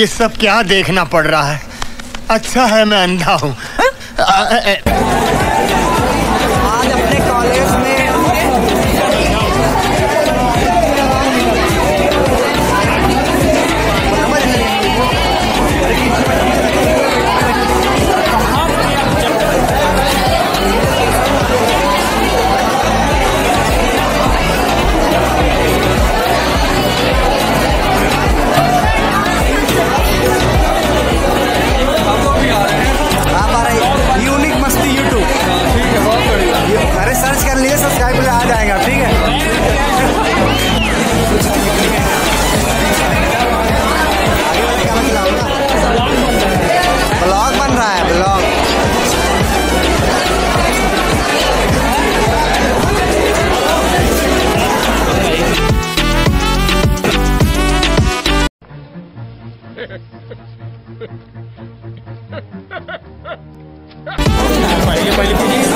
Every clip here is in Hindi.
ये सब क्या देखना पड़ रहा है? अच्छा है मैं अंधा हूँ। सर्च कर आ जाएगा ठीक है? ब्लॉग बन रहा है ब्लॉग आज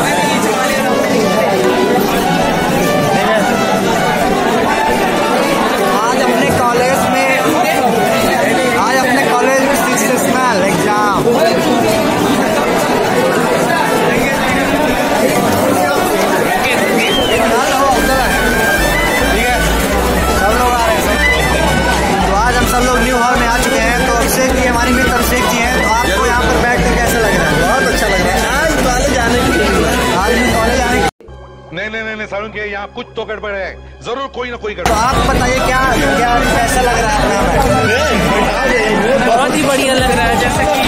हमारी मित्र अभिषेक जी हैं। तो आपको यहाँ पर बैठ कर कैसा लग रहा है? बहुत अच्छा लग रहा है। आज कॉलेज आने की आज भी कॉलेज आने की नहीं नहीं नहीं सारुण के यहाँ कुछ तो गड़बड़ है। ज़रूर कोई ना कोई तो गड़बड़ आप बताइए क्या क्या कैसा लग रहा है बहुत ही बढ़िया लग रहा है जैसे कि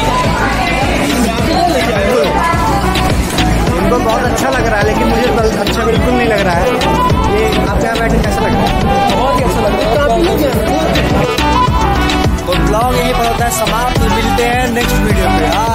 उनको बहुत अच्छा लग रहा है लेकिन मुझे अच्छा बिल्कुल नहीं लग रहा है। होता है समाप्त मिलते हैं नेक्स्ट वीडियो में